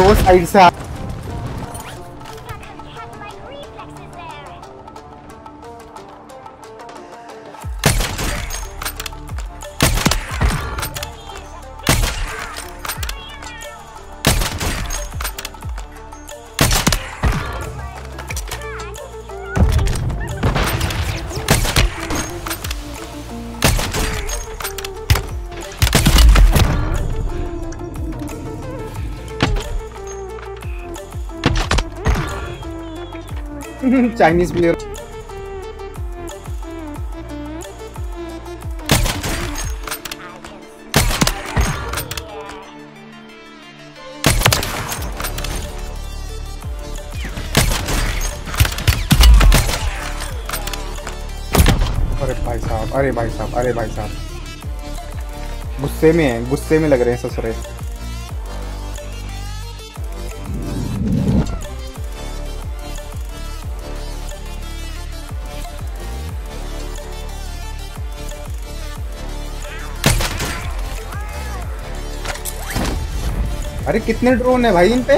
दो साइड से Chinese player अरे भाई साहब, अरे भाई साहब, अरे भाई साहब। गुस्से में है, गुस्से में लग रहे हैं ससुरे। अरे कितने ड्रोन है भाई इन पे?